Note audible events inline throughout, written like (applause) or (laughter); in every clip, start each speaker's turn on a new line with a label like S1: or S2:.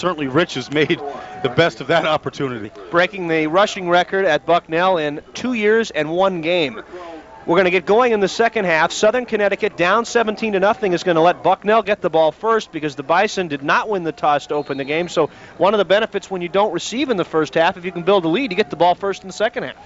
S1: certainly Rich has made the best of that opportunity.
S2: Breaking the rushing record at Bucknell in two years and one game. We're going to get going in the second half. Southern Connecticut down 17 to nothing is going to let Bucknell get the ball first because the Bison did not win the toss to open the game. So one of the benefits when you don't receive in the first half, if you can build a lead, you get the ball first in the second half.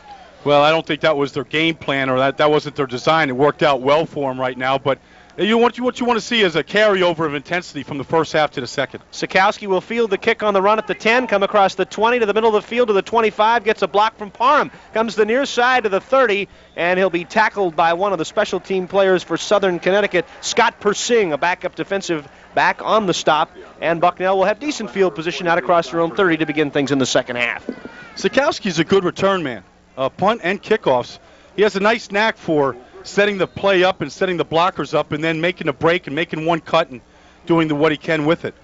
S1: Well, I don't think that was their game plan or that, that wasn't their design. It worked out well for them right now, but you what you what you want to see is a carryover of intensity from the first half to the second.
S2: Sikowski will field the kick on the run at the 10, come across the 20 to the middle of the field to the 25, gets a block from Parham, comes the near side to the 30, and he'll be tackled by one of the special team players for Southern Connecticut, Scott Persing, a backup defensive back on the stop, and Bucknell will have decent field position out across their own 30 to begin things in the second half.
S1: Sikowski's a good return man, uh, punt and kickoffs. He has a nice knack for setting the play up and setting the blockers up, and then making a break and making one cut and doing the, what he can with it.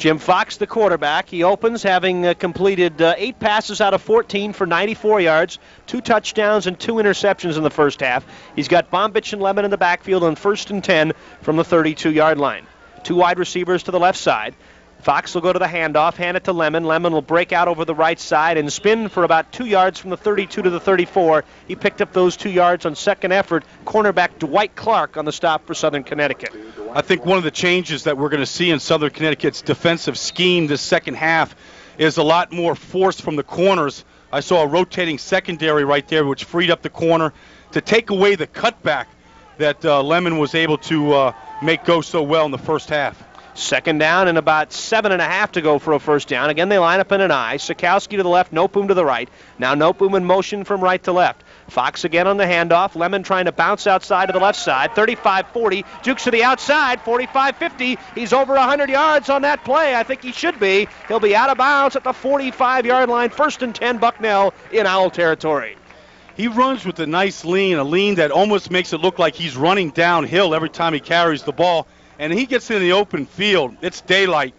S2: Jim Fox, the quarterback, he opens having uh, completed uh, eight passes out of 14 for 94 yards, two touchdowns and two interceptions in the first half. He's got Bombich and Lemon in the backfield on first and 10 from the 32-yard line. Two wide receivers to the left side. Fox will go to the handoff, hand it to Lemon. Lemon will break out over the right side and spin for about two yards from the 32 to the 34. He picked up those two yards on second effort. Cornerback Dwight Clark on the stop for Southern Connecticut.
S1: I think one of the changes that we're going to see in Southern Connecticut's defensive scheme this second half is a lot more force from the corners. I saw a rotating secondary right there, which freed up the corner to take away the cutback that uh, Lemon was able to uh, make go so well in the first half.
S2: Second down and about seven and a half to go for a first down. Again, they line up in an eye. Sikowski to the left, Noteboom to the right. Now Noteboom in motion from right to left. Fox again on the handoff. Lemon trying to bounce outside to the left side. 35 40. Jukes to the outside. 45 50. He's over 100 yards on that play. I think he should be. He'll be out of bounds at the 45 yard line. First and 10, Bucknell in Owl territory.
S1: He runs with a nice lean, a lean that almost makes it look like he's running downhill every time he carries the ball and he gets in the open field, it's daylight.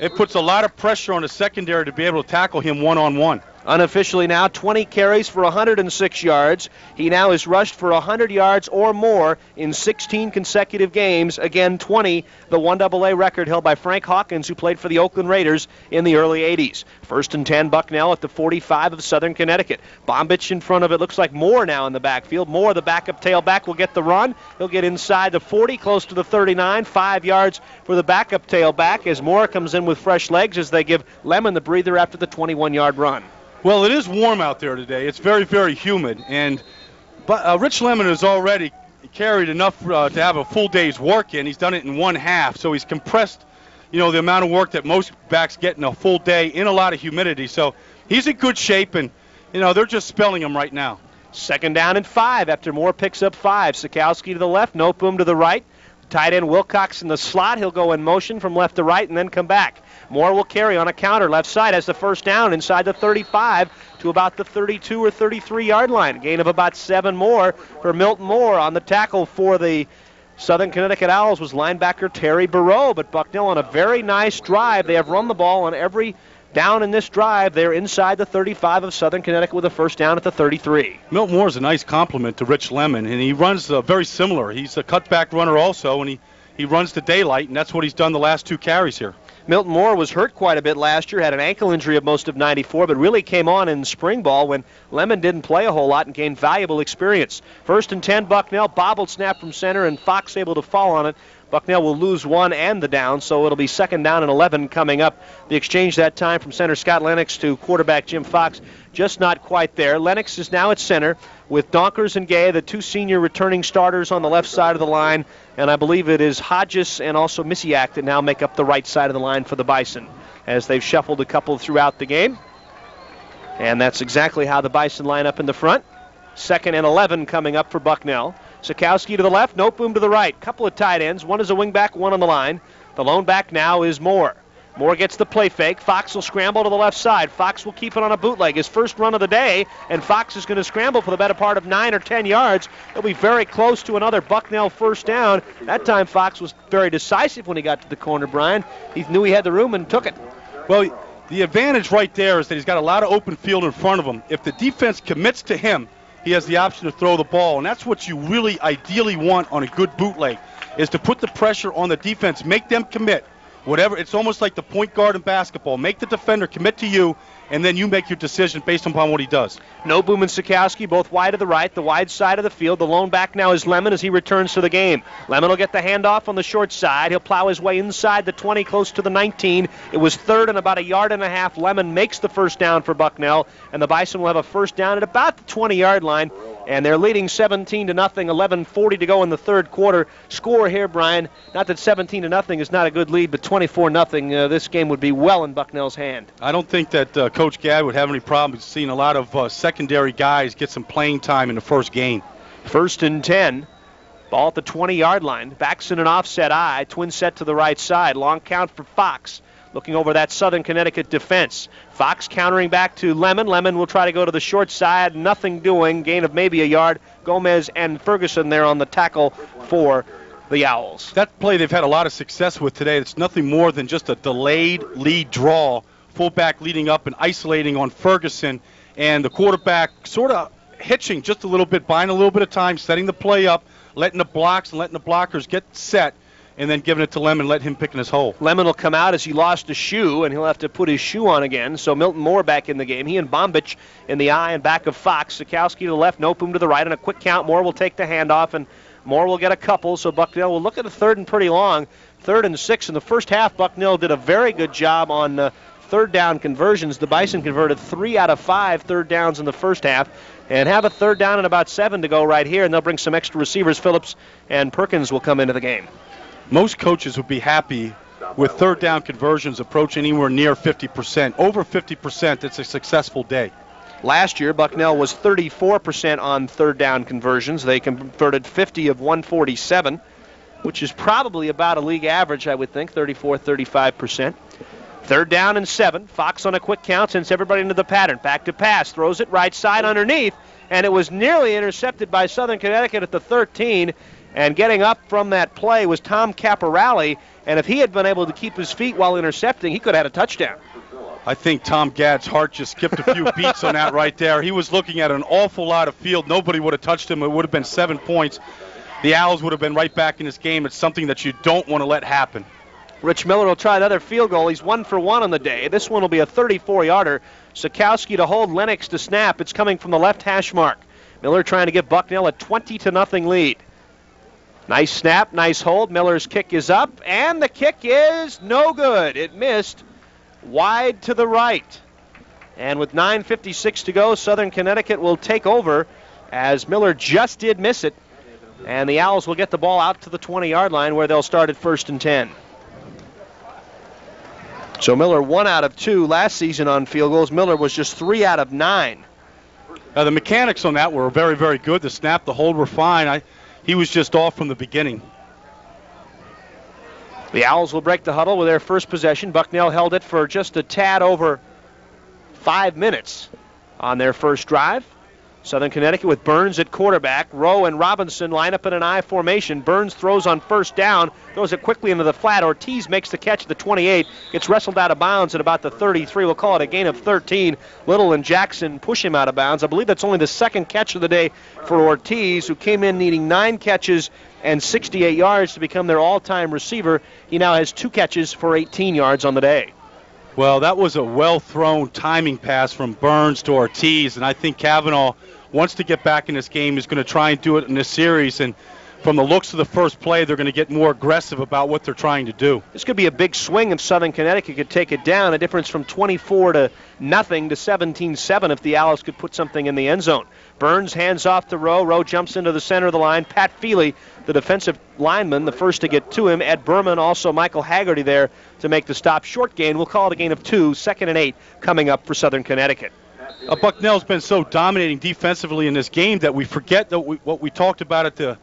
S1: It puts a lot of pressure on the secondary to be able to tackle him one on one.
S2: Unofficially now, 20 carries for 106 yards. He now has rushed for 100 yards or more in 16 consecutive games. Again, 20, the 1AA record held by Frank Hawkins, who played for the Oakland Raiders in the early 80s. First and 10, Bucknell at the 45 of Southern Connecticut. Bombich in front of it. Looks like Moore now in the backfield. Moore, the backup tailback, will get the run. He'll get inside the 40, close to the 39. Five yards for the backup tailback as Moore comes in with fresh legs as they give Lemon the breather after the 21 yard run.
S1: Well, it is warm out there today. It's very, very humid, and but uh, Rich Lemon has already carried enough uh, to have a full day's work in. He's done it in one half, so he's compressed, you know, the amount of work that most backs get in a full day in a lot of humidity. So he's in good shape, and you know they're just spelling him right now.
S2: Second down and five after Moore picks up five. Sikowski to the left, Noteboom to the right. Tight end Wilcox in the slot. He'll go in motion from left to right and then come back. Moore will carry on a counter. Left side has the first down inside the 35 to about the 32 or 33 yard line. Gain of about seven more for Milton Moore on the tackle for the Southern Connecticut Owls was linebacker Terry Burrow. But Bucknell on a very nice drive. They have run the ball on every down in this drive. They're inside the 35 of Southern Connecticut with a first down at the 33.
S1: Milt Moore is a nice compliment to Rich Lemon, and he runs uh, very similar. He's a cutback runner also, and he, he runs to daylight, and that's what he's done the last two carries here.
S2: Milton Moore was hurt quite a bit last year, had an ankle injury of most of 94, but really came on in spring ball when Lemon didn't play a whole lot and gained valuable experience. First and 10, Bucknell, bobbled snap from center, and Fox able to fall on it. Bucknell will lose one and the down, so it'll be second down and 11 coming up. The exchange that time from center Scott Lennox to quarterback Jim Fox, just not quite there. Lennox is now at center with Donkers and Gay, the two senior returning starters on the left side of the line and I believe it is Hodges and also Misiak that now make up the right side of the line for the Bison as they've shuffled a couple throughout the game. And that's exactly how the Bison line up in the front. Second and 11 coming up for Bucknell. Sikowski to the left, Noteboom to the right. Couple of tight ends, one is a wingback, one on the line. The lone back now is Moore. Moore gets the play fake. Fox will scramble to the left side. Fox will keep it on a bootleg. His first run of the day, and Fox is going to scramble for the better part of nine or ten yards. It'll be very close to another Bucknell first down. That time, Fox was very decisive when he got to the corner, Brian. He knew he had the room and took it.
S1: Well, the advantage right there is that he's got a lot of open field in front of him. If the defense commits to him, he has the option to throw the ball, and that's what you really ideally want on a good bootleg, is to put the pressure on the defense, make them commit Whatever, it's almost like the point guard in basketball. Make the defender commit to you, and then you make your decision based upon what he does.
S2: Noteboom and Sikowski both wide to the right, the wide side of the field. The lone back now is Lemon as he returns to the game. Lemon will get the handoff on the short side. He'll plow his way inside the 20, close to the 19. It was third and about a yard and a half. Lemon makes the first down for Bucknell, and the Bison will have a first down at about the 20 yard line and they're leading 17 to nothing. 11:40 to go in the third quarter. Score here, Brian. Not that 17 to nothing is not a good lead, but 24 nothing. Uh, this game would be well in Bucknell's hand.
S1: I don't think that uh, Coach Gadd would have any problem seeing a lot of uh, secondary guys get some playing time in the first game.
S2: First and 10. Ball at the 20 yard line. Backs in an offset eye. Twin set to the right side. Long count for Fox looking over that Southern Connecticut defense. Fox countering back to Lemon. Lemon will try to go to the short side. Nothing doing. Gain of maybe a yard. Gomez and Ferguson there on the tackle for the Owls.
S1: That play they've had a lot of success with today. It's nothing more than just a delayed lead draw. Fullback leading up and isolating on Ferguson, and the quarterback sort of hitching just a little bit, buying a little bit of time, setting the play up, letting the blocks and letting the blockers get set and then giving it to Lemon, let him pick in his hole.
S2: Lemon will come out as he lost a shoe, and he'll have to put his shoe on again. So Milton Moore back in the game. He and Bombich in the eye and back of Fox. Sikowski to the left, Noteboom to the right. and a quick count, Moore will take the handoff, and Moore will get a couple. So Bucknell will look at a third and pretty long. Third and six. In the first half, Bucknell did a very good job on uh, third down conversions. The Bison converted three out of five third downs in the first half and have a third down and about seven to go right here, and they'll bring some extra receivers. Phillips and Perkins will come into the game
S1: most coaches would be happy with third down conversions approach anywhere near 50%. Over 50%, it's a successful day.
S2: Last year, Bucknell was 34% on third down conversions. They converted 50 of 147, which is probably about a league average, I would think, 34, 35%. Third down and seven. Fox on a quick count sends everybody into the pattern. Back to pass. Throws it right side underneath, and it was nearly intercepted by Southern Connecticut at the 13. And getting up from that play was Tom Caporale. And if he had been able to keep his feet while intercepting, he could have had a touchdown.
S1: I think Tom Gadd's heart just skipped a few (laughs) beats on that right there. He was looking at an awful lot of field. Nobody would have touched him. It would have been seven points. The Owls would have been right back in this game. It's something that you don't want to let happen.
S2: Rich Miller will try another field goal. He's one for one on the day. This one will be a 34 yarder. Sikowski to hold Lennox to snap. It's coming from the left hash mark. Miller trying to give Bucknell a 20 to nothing lead. Nice snap, nice hold. Miller's kick is up, and the kick is no good. It missed wide to the right. And with 9.56 to go, Southern Connecticut will take over as Miller just did miss it. And the Owls will get the ball out to the 20 yard line where they'll start at first and 10. So Miller one out of two last season on field goals. Miller was just three out of nine.
S1: Uh, the mechanics on that were very, very good. The snap, the hold were fine. I, he was just off from the beginning.
S2: The Owls will break the huddle with their first possession. Bucknell held it for just a tad over five minutes on their first drive. Southern Connecticut with Burns at quarterback. Rowe and Robinson line up in an I formation. Burns throws on first down, throws it quickly into the flat. Ortiz makes the catch at the 28, gets wrestled out of bounds at about the 33. We'll call it a gain of 13. Little and Jackson push him out of bounds. I believe that's only the second catch of the day for Ortiz, who came in needing nine catches and 68 yards to become their all time receiver. He now has two catches for 18 yards on the day.
S1: Well, that was a well thrown timing pass from Burns to Ortiz, and I think Kavanaugh wants to get back in this game. Is going to try and do it in this series, and from the looks of the first play, they're going to get more aggressive about what they're trying to do.
S2: This could be a big swing if Southern Connecticut could take it down. A difference from 24 to nothing to 17-7 if the Owls could put something in the end zone. Burns hands off to Rowe. Rowe jumps into the center of the line. Pat Feely, the defensive lineman, the first to get to him. Ed Burman, also Michael Haggerty there to make the stop. Short gain. We'll call it a gain of two. Second and eight coming up for Southern Connecticut.
S1: Uh, Bucknell's been so dominating defensively in this game that we forget that we, what we talked about at the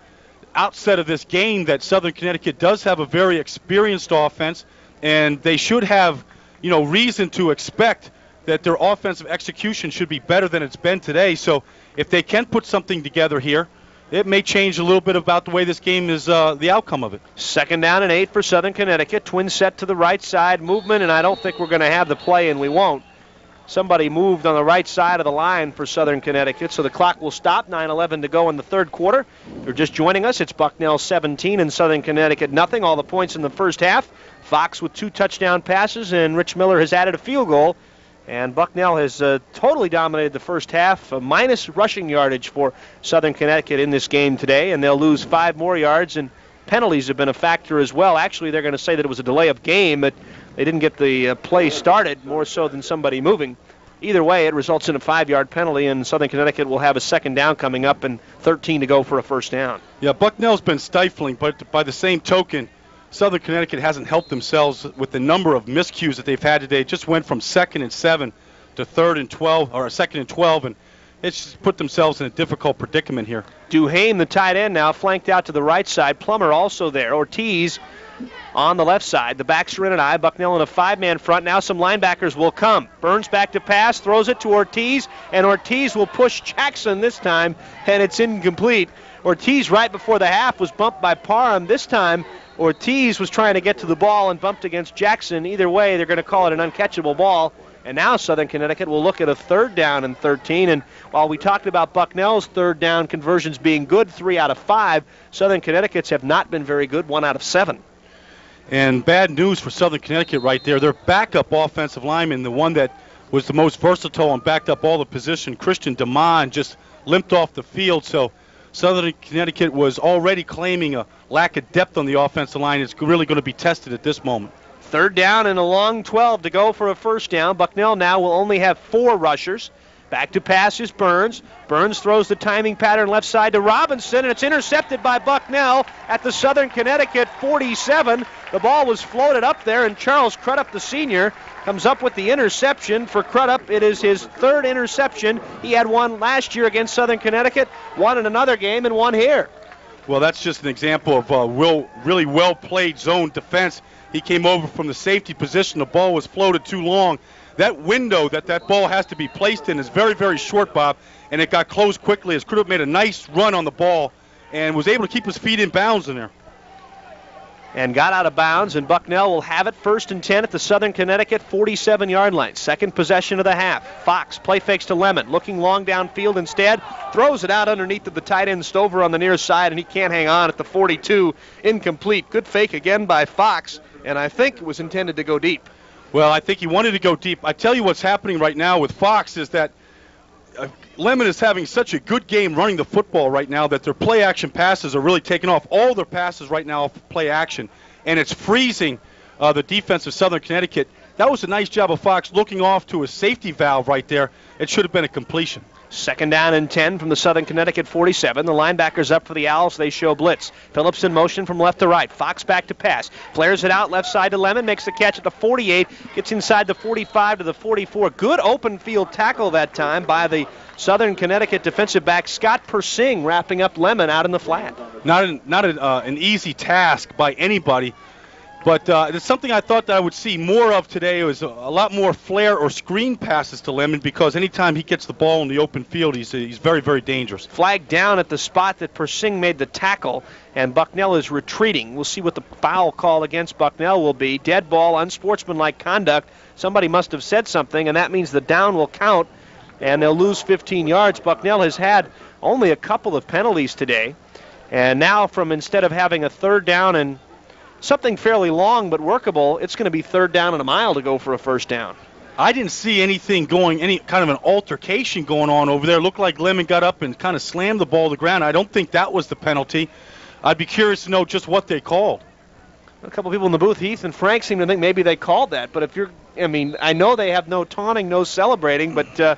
S1: outset of this game that Southern Connecticut does have a very experienced offense, and they should have, you know, reason to expect that their offensive execution should be better than it's been today. So if they can put something together here, it may change a little bit about the way this game is, uh, the outcome of it.
S2: Second down and eight for Southern Connecticut. Twin set to the right side movement, and I don't think we're going to have the play, and we won't. Somebody moved on the right side of the line for Southern Connecticut, so the clock will stop. 9-11 to go in the third quarter. If you're just joining us, it's Bucknell 17 and Southern Connecticut nothing. All the points in the first half. Fox with two touchdown passes, and Rich Miller has added a field goal. And Bucknell has uh, totally dominated the first half, minus rushing yardage for Southern Connecticut in this game today, and they'll lose five more yards. And penalties have been a factor as well. Actually, they're going to say that it was a delay of game, but they didn't get the uh, play started more so than somebody moving. Either way, it results in a five-yard penalty, and Southern Connecticut will have a second down coming up and 13 to go for a first down.
S1: Yeah, Bucknell's been stifling, but by the same token, Southern Connecticut hasn't helped themselves with the number of miscues that they've had today. It just went from second and seven to third and 12, or second and 12, and it's just put themselves in a difficult predicament here.
S2: Duhame, the tight end, now flanked out to the right side. Plummer also there. Ortiz on the left side. The backs are in an eye. Bucknell in a five-man front. Now some linebackers will come. Burns back to pass, throws it to Ortiz, and Ortiz will push Jackson this time, and it's incomplete. Ortiz right before the half was bumped by Parham. This time Ortiz was trying to get to the ball and bumped against Jackson. Either way, they're going to call it an uncatchable ball. And now Southern Connecticut will look at a third down and 13. And while we talked about Bucknell's third down conversions being good, three out of five, Southern Connecticut's have not been very good, one out of seven.
S1: And bad news for Southern Connecticut right there. Their backup offensive lineman, the one that was the most versatile and backed up all the position, Christian DeMond, just limped off the field. So Southern Connecticut was already claiming a lack of depth on the offensive line. It's really going to be tested at this moment.
S2: Third down and a long 12 to go for a first down. Bucknell now will only have four rushers. Back to pass is Burns. Burns throws the timing pattern left side to Robinson, and it's intercepted by Bucknell at the Southern Connecticut 47. The ball was floated up there, and Charles Crudup, the senior, comes up with the interception. For Crudup, it is his third interception. He had one last year against Southern Connecticut, one in another game, and one here.
S1: Well, that's just an example of uh, will, really well played zone defense. He came over from the safety position. The ball was floated too long that window that that ball has to be placed in is very, very short, Bob, and it got closed quickly as Crudup made a nice run on the ball and was able to keep his feet in bounds in there.
S2: And got out of bounds, and Bucknell will have it first and 10 at the Southern Connecticut 47 yard line. Second possession of the half. Fox play fakes to Lemon, looking long downfield instead, throws it out underneath of the tight end Stover on the near side, and he can't hang on at the 42. Incomplete. Good fake again by Fox, and I think it was intended to go deep.
S1: Well, I think he wanted to go deep. I tell you what's happening right now with Fox is that uh, Lemon is having such a good game running the football right now that their play action passes are really taking off. All their passes right now play action, and it's freezing uh, the defense of Southern Connecticut. That was a nice job of Fox looking off to a safety valve right there. It should have been a completion.
S2: Second down and 10 from the Southern Connecticut 47. The linebackers up for the Owls. They show blitz. Phillips in motion from left to right. Fox back to pass. Flares it out left side to Lemon. Makes the catch at the 48. Gets inside the 45 to the 44. Good open field tackle that time by the Southern Connecticut defensive back Scott Persing wrapping up Lemon out in the flat.
S1: Not an, not an, uh, an easy task by anybody but uh, it's something I thought that I would see more of today. was a, a, lot more flare or screen passes to Lemon because anytime he gets the ball in the open field, he's, he's very, very dangerous.
S2: Flag down at the spot that Persing made the tackle, and Bucknell is retreating. We'll see what the foul call against Bucknell will be. Dead ball, unsportsmanlike conduct. Somebody must have said something, and that means the down will count, and they'll lose 15 yards. Bucknell has had only a couple of penalties today. And now, from instead of having a third down and something fairly long but workable, it's going to be third down and a mile to go for a first down.
S1: I didn't see anything going, any kind of an altercation going on over there. It looked like Lemon got up and kind of slammed the ball to the ground. I don't think that was the penalty. I'd be curious to know just what they called.
S2: A couple people in the booth, Heath and Frank, seem to think maybe they called that. But if you're, I mean, I know they have no taunting, no celebrating, but uh,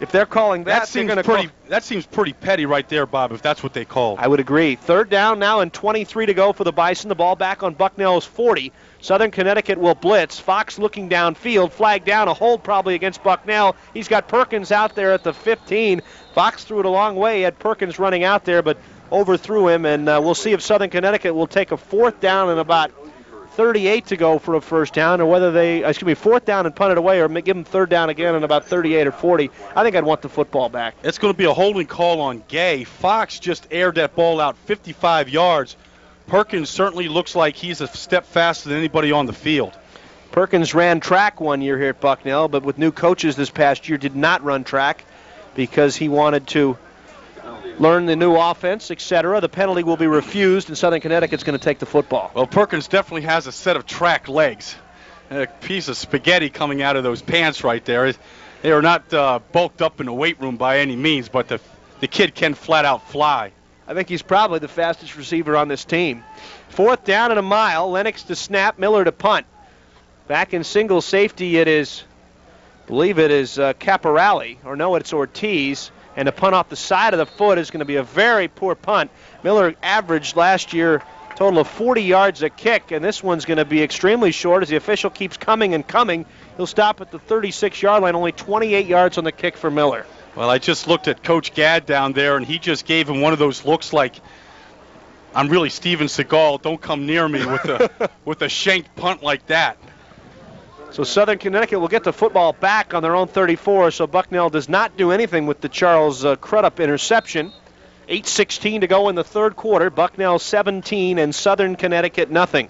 S2: if they're calling that,
S1: that seems pretty. Call. That seems pretty petty right there, Bob. If that's what they call.
S2: I would agree. Third down now and 23 to go for the Bison. The ball back on Bucknell's 40. Southern Connecticut will blitz. Fox looking downfield, flag down, a hold probably against Bucknell. He's got Perkins out there at the 15. Fox threw it a long way. He had Perkins running out there, but overthrew him. And uh, we'll see if Southern Connecticut will take a fourth down and about 38 to go for a first down, or whether they, excuse me, fourth down and punt it away, or give them third down again in about 38 or 40. I think I'd want the football back.
S1: It's going to be a holding call on Gay. Fox just aired that ball out 55 yards. Perkins certainly looks like he's a step faster than anybody on the field.
S2: Perkins ran track one year here at Bucknell, but with new coaches this past year, did not run track because he wanted to learn the new offense, etc. The penalty will be refused, and Southern Connecticut's going to take the football.
S1: Well, Perkins definitely has a set of track legs. A piece of spaghetti coming out of those pants right there. They are not uh, bulked up in the weight room by any means, but the, the kid can flat out fly.
S2: I think he's probably the fastest receiver on this team. Fourth down and a mile. Lennox to snap, Miller to punt. Back in single safety, it is, I believe it is uh, Caporelli, or no, it's Ortiz. And a punt off the side of the foot is going to be a very poor punt. Miller averaged last year total of 40 yards a kick, and this one's going to be extremely short as the official keeps coming and coming. He'll stop at the 36 yard line, only 28 yards on the kick for Miller.
S1: Well, I just looked at Coach Gadd down there, and he just gave him one of those looks like I'm really Steven Seagal. Don't come near me with a (laughs) with a shanked punt like that.
S2: So Southern Connecticut will get the football back on their own 34. So Bucknell does not do anything with the Charles uh, Crudup interception. 8:16 to go in the third quarter. Bucknell 17 and Southern Connecticut nothing.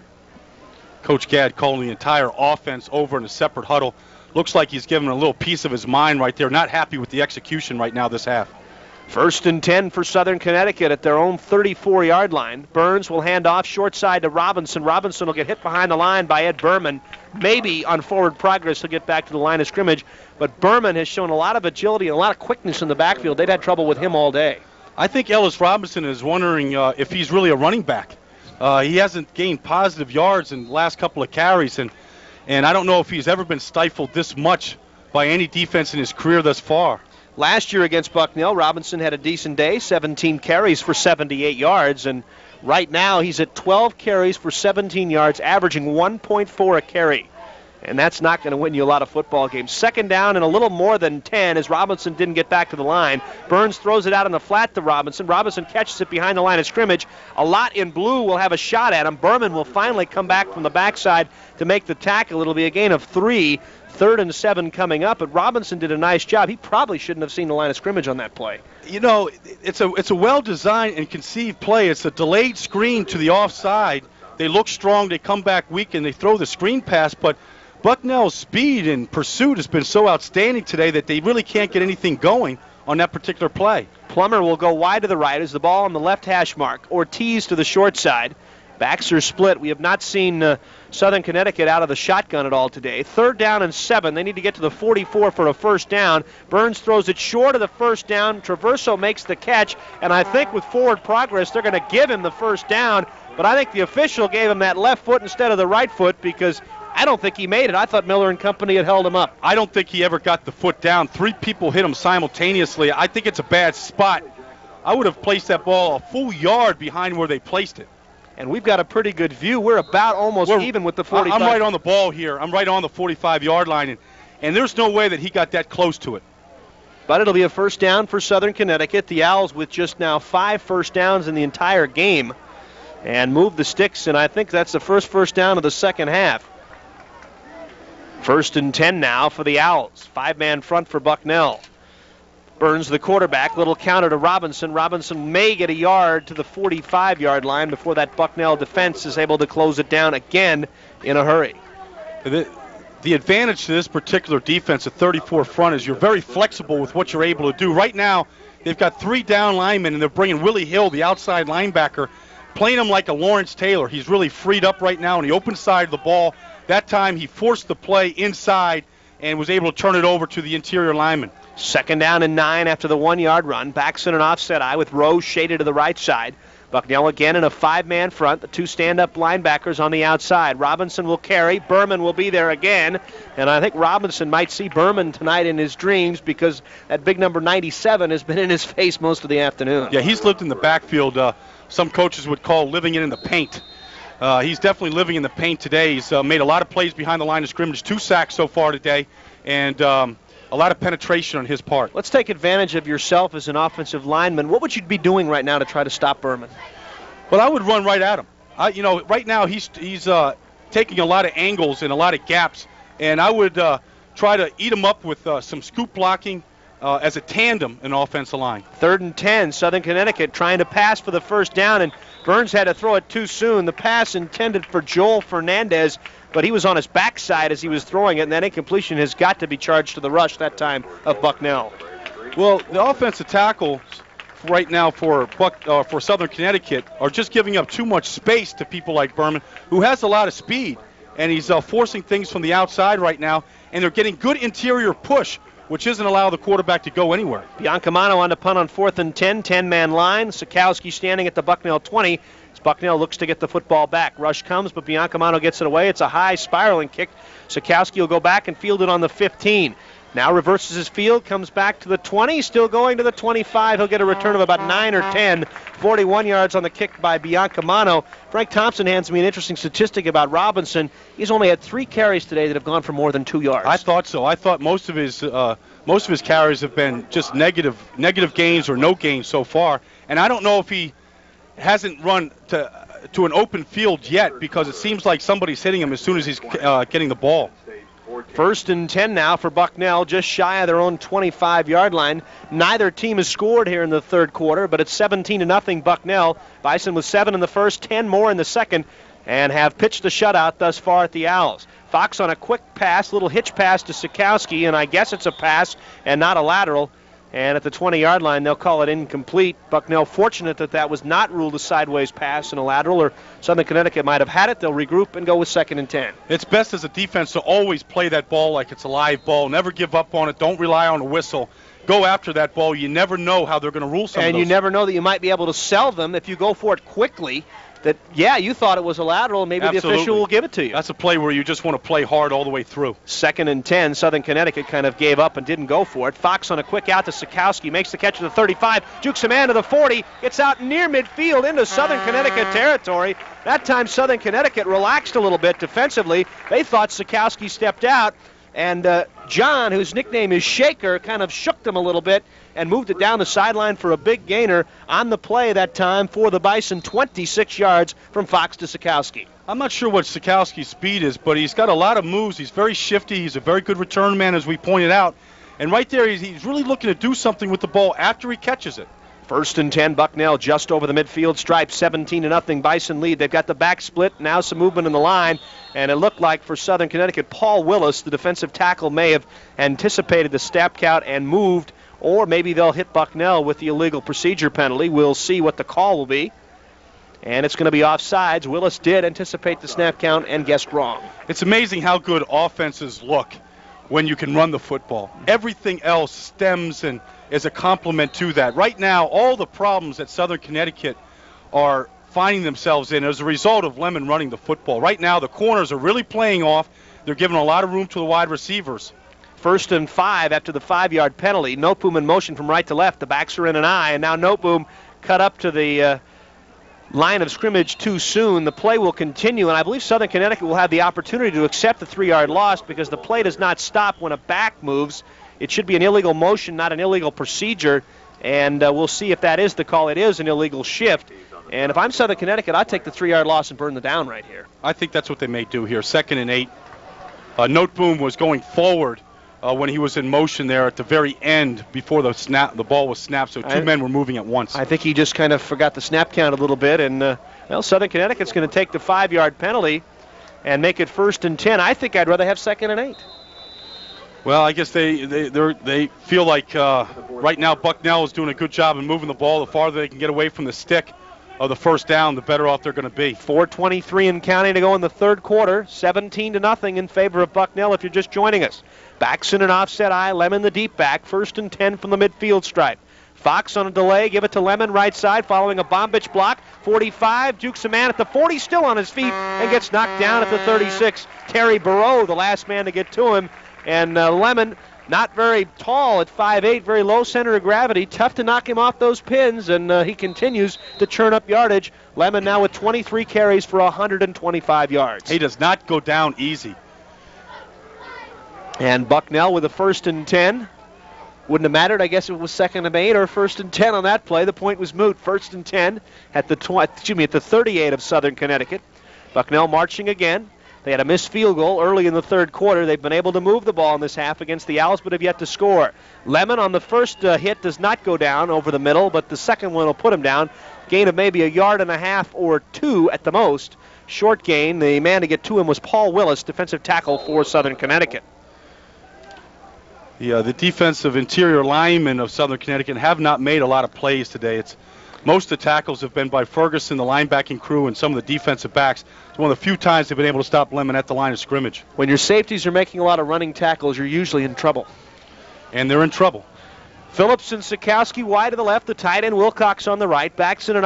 S1: Coach Gadd calling the entire offense over in a separate huddle looks like he's given a little piece of his mind right there. Not happy with the execution right now this half.
S2: First and 10 for Southern Connecticut at their own 34 yard line. Burns will hand off short side to Robinson. Robinson will get hit behind the line by Ed Burman. Maybe on forward progress he'll get back to the line of scrimmage. But Burman has shown a lot of agility and a lot of quickness in the backfield. They've had trouble with him all day.
S1: I think Ellis Robinson is wondering uh, if he's really a running back. Uh, he hasn't gained positive yards in the last couple of carries, and and I don't know if he's ever been stifled this much by any defense in his career thus far.
S2: Last year against Bucknell, Robinson had a decent day, 17 carries for 78 yards, and right now he's at 12 carries for 17 yards, averaging 1.4 a carry. And that's not going to win you a lot of football games. Second down and a little more than 10 as Robinson didn't get back to the line. Burns throws it out in the flat to Robinson. Robinson catches it behind the line of scrimmage. A lot in blue will have a shot at him. Burman will finally come back from the backside to make the tackle. It'll be a gain of three. Third and seven coming up, but Robinson did a nice job. He probably shouldn't have seen the line of scrimmage on that play.
S1: You know, it's a it's a well designed and conceived play. It's a delayed screen to the offside. They look strong. They come back weak and they throw the screen pass, but Bucknell's speed and pursuit has been so outstanding today that they really can't get anything going on that particular play.
S2: Plummer will go wide to the right as the ball on the left hash mark. Ortiz to the short side. Backs are split. We have not seen uh, Southern Connecticut out of the shotgun at all today. Third down and seven. They need to get to the 44 for a first down. Burns throws it short of the first down. Traverso makes the catch, and I think with forward progress, they're going to give him the first down. But I think the official gave him that left foot instead of the right foot because I don't think he made it. I thought Miller and company had held him up.
S1: I don't think he ever got the foot down. Three people hit him simultaneously. I think it's a bad spot. I would have placed that ball a full yard behind where they placed it
S2: and we've got a pretty good view. We're about almost We're, even with the 45.
S1: I'm right on the ball here. I'm right on the 45 yard line, and, and there's no way that he got that close to it.
S2: But it'll be a first down for Southern Connecticut. The Owls with just now five first downs in the entire game, and move the sticks, and I think that's the first first down of the second half. First and 10 now for the Owls. Five man front for Bucknell. Burns, the quarterback. Little counter to Robinson. Robinson may get a yard to the 45 yard line before that Bucknell defense is able to close it down again in a hurry.
S1: The, the advantage to this particular defense at 34 front is you're very flexible with what you're able to do. Right now, they've got three down linemen, and they're bringing Willie Hill, the outside linebacker, playing him like a Lawrence Taylor. He's really freed up right now on the open side of the ball. That time, he forced the play inside and was able to turn it over to the interior lineman.
S2: Second down and nine after the one yard run. Backs in an offset eye with Rose shaded to the right side. Bucknell again in a five man front. The two stand up linebackers on the outside. Robinson will carry. Burman will be there again. And I think Robinson might see Burman tonight in his dreams because that big number 97 has been in his face most of the afternoon.
S1: Yeah, he's lived in the backfield. Uh, some coaches would call living it in the paint. Uh, he's definitely living in the paint today. He's uh, made a lot of plays behind the line of scrimmage, two sacks so far today. And. Um, a lot of penetration on his part.
S2: Let's take advantage of yourself as an offensive lineman. What would you be doing right now to try to stop Burman?
S1: Well, I would run right at him. I, you know, right now he's he's uh, taking a lot of angles and a lot of gaps, and I would uh, try to eat him up with uh, some scoop blocking uh, as a tandem in offensive line.
S2: Third and ten, Southern Connecticut trying to pass for the first down, and Burns had to throw it too soon. The pass intended for Joel Fernandez but he was on his backside as he was throwing it, and that incompletion has got to be charged to the rush that time of Bucknell.
S1: Well, the offensive tackles right now for Buck, uh, for Southern Connecticut are just giving up too much space to people like Burman, who has a lot of speed, and he's uh, forcing things from the outside right now, and they're getting good interior push, which isn't allowing the quarterback to go anywhere.
S2: Biancamano on the punt on fourth and 10, 10 man line. Sikowski standing at the Bucknell 20. As Bucknell looks to get the football back. Rush comes, but Biancamano gets it away. It's a high spiraling kick. Sikowski will go back and field it on the 15. Now reverses his field, comes back to the 20, still going to the 25. He'll get a return of about 9 or 10. 41 yards on the kick by Biancamano. Frank Thompson hands me an interesting statistic about Robinson. He's only had three carries today that have gone for more than two yards.
S1: I thought so. I thought most of his uh, most of his carries have been just negative negative gains or no gains so far. And I don't know if he hasn't run to to an open field yet because it seems like somebody's hitting him as soon as he's uh, getting the ball.
S2: First and 10 now for Bucknell, just shy of their own 25 yard line. Neither team has scored here in the third quarter, but it's 17 to nothing Bucknell. Bison with seven in the first, 10 more in the second, and have pitched the shutout thus far at the Owls. Fox on a quick pass, little hitch pass to Sikowski, and I guess it's a pass and not a lateral. And at the 20 yard line, they'll call it incomplete. Bucknell fortunate that that was not ruled a sideways pass and a lateral, or Southern Connecticut might have had it. They'll regroup and go with second and 10.
S1: It's best as a defense to always play that ball like it's a live ball. Never give up on it. Don't rely on a whistle. Go after that ball. You never know how they're going to rule some
S2: And you never know that you might be able to sell them if you go for it quickly that yeah, you thought it was a lateral, maybe
S1: Absolutely.
S2: the official will give it to you.
S1: That's a play where you just want to play hard all the way through.
S2: Second and 10, Southern Connecticut kind of gave up and didn't go for it. Fox on a quick out to Sikowski, makes the catch at the 35, jukes a man to the 40, gets out near midfield into Southern Connecticut territory. That time Southern Connecticut relaxed a little bit defensively. They thought Sikowski stepped out, and uh, John, whose nickname is Shaker, kind of shook them a little bit and moved it down the sideline for a big gainer on the play that time for the Bison, 26 yards from Fox to Sikowski.
S1: I'm not sure what Sikowski's speed is, but he's got a lot of moves. He's very shifty. He's a very good return man, as we pointed out. And right there, he's, he's really looking to do something with the ball after he catches it.
S2: First and 10, Bucknell just over the midfield stripe, 17 to nothing. Bison lead. They've got the back split, now some movement in the line, and it looked like for Southern Connecticut, Paul Willis, the defensive tackle, may have anticipated the snap count and moved or maybe they'll hit Bucknell with the illegal procedure penalty. We'll see what the call will be. And it's going to be offsides. Willis did anticipate the snap count and guessed wrong.
S1: It's amazing how good offenses look when you can run the football. Everything else stems and is a complement to that. Right now, all the problems that Southern Connecticut are finding themselves in as a result of Lemon running the football. Right now, the corners are really playing off. They're giving a lot of room to the wide receivers.
S2: First and five after the five yard penalty. Noteboom in motion from right to left. The backs are in an eye, and now Noteboom cut up to the uh, line of scrimmage too soon. The play will continue, and I believe Southern Connecticut will have the opportunity to accept the three yard loss because the play does not stop when a back moves. It should be an illegal motion, not an illegal procedure, and uh, we'll see if that is the call. It is an illegal shift. And if I'm Southern Connecticut, I'd take the three yard loss and burn the down right here.
S1: I think that's what they may do here. Second and eight. Uh, Noteboom was going forward uh, when he was in motion there at the very end before the snap, the ball was snapped. So two I, men were moving at once.
S2: I think he just kind of forgot the snap count a little bit, and uh, well, Southern Connecticut's going to take the five-yard penalty and make it first and ten. I think I'd rather have second and eight.
S1: Well, I guess they they they feel like uh, right now Bucknell is doing a good job in moving the ball. The farther they can get away from the stick of the first down, the better off they're going to be.
S2: 4:23 and counting to go in the third quarter. 17 to nothing in favor of Bucknell. If you're just joining us, Backs in an offset eye. Lemon the deep back. First and 10 from the midfield stripe. Fox on a delay. Give it to Lemon right side following a Bombich block. 45. Dukes a man at the 40, still on his feet, and gets knocked down at the 36. Terry Barreau, the last man to get to him. And uh, Lemon, not very tall at 5'8, very low center of gravity. Tough to knock him off those pins, and uh, he continues to churn up yardage. Lemon now with 23 carries for 125 yards.
S1: He does not go down easy.
S2: And Bucknell with a first and 10. Wouldn't have mattered, I guess, it was second and eight or first and 10 on that play. The point was moot. First and 10 at the tw- excuse me at the 38 of Southern Connecticut. Bucknell marching again. They had a missed field goal early in the third quarter. They've been able to move the ball in this half against the Owls, but have yet to score. Lemon on the first uh, hit does not go down over the middle, but the second one will put him down. Gain of maybe a yard and a half or two at the most. Short gain. The man to get to him was Paul Willis, defensive tackle for Southern Connecticut.
S1: uh, the defensive interior linemen of Southern Connecticut have not made a lot of plays today. It's most of the tackles have been by Ferguson, the linebacking crew, and some of the defensive backs. It's one of the few times they've been able to stop Lemon at the line of scrimmage.
S2: When your safeties are making a lot of running tackles, you're usually in trouble.
S1: And they're in trouble.
S2: Phillips and Sikowski wide to the left, the tight end Wilcox on the right. Backs in an